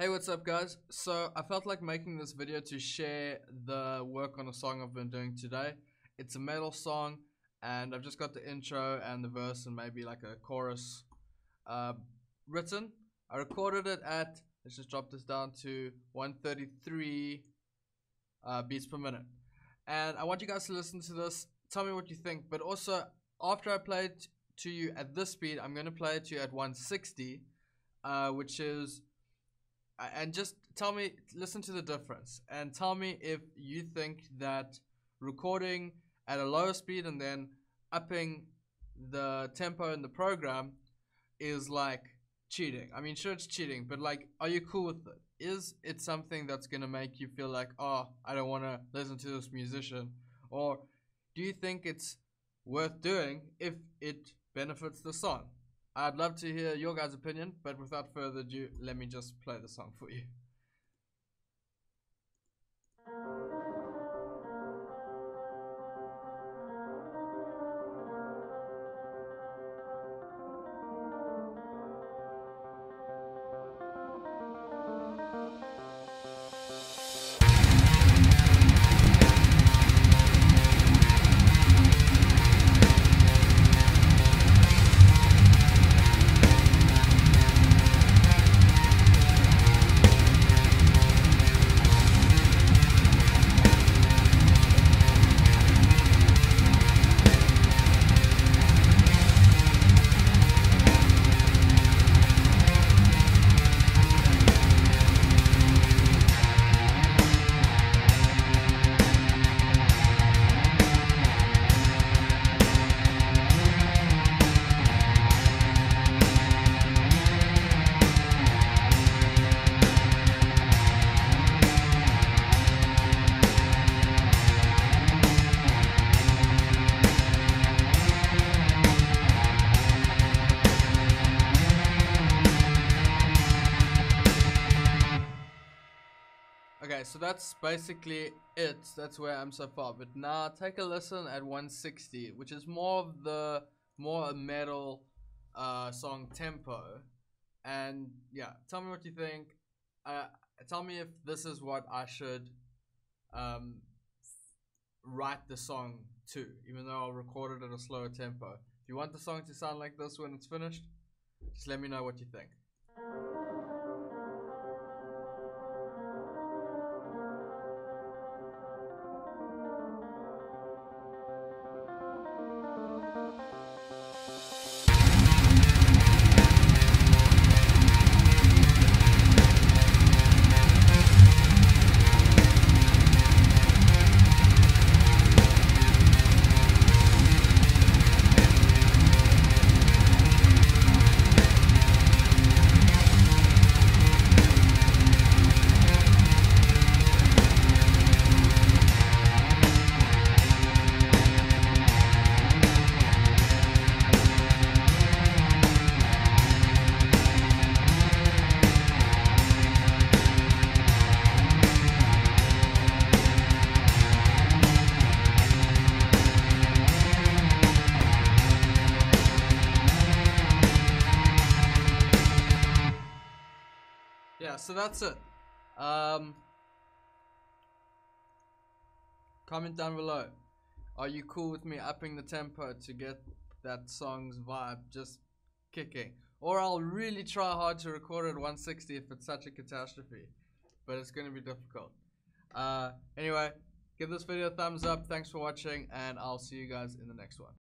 Hey, what's up, guys? So, I felt like making this video to share the work on a song I've been doing today. It's a metal song, and I've just got the intro and the verse and maybe like a chorus uh, written. I recorded it at, let's just drop this down to 133 uh, beats per minute. And I want you guys to listen to this, tell me what you think, but also after I play it to you at this speed, I'm going to play it to you at 160, uh, which is and just tell me listen to the difference and tell me if you think that recording at a lower speed and then upping the tempo in the program is like cheating. I mean sure it's cheating but like are you cool with it? Is it something that's going to make you feel like oh i don't want to listen to this musician or do you think it's worth doing if it benefits the song I'd love to hear your guys' opinion, but without further ado, let me just play the song for you. Okay, so that's basically it. That's where I'm so far. But now take a listen at 160, which is more of the more a metal uh, song tempo. And yeah, tell me what you think. Uh, tell me if this is what I should um, write the song to, even though I'll record it at a slower tempo. If you want the song to sound like this when it's finished, just let me know what you think. Yeah, so that's it. Um, comment down below. Are you cool with me upping the tempo to get that song's vibe just kicking? Or I'll really try hard to record at 160 if it's such a catastrophe. But it's going to be difficult. Uh, anyway, give this video a thumbs up. Thanks for watching, and I'll see you guys in the next one.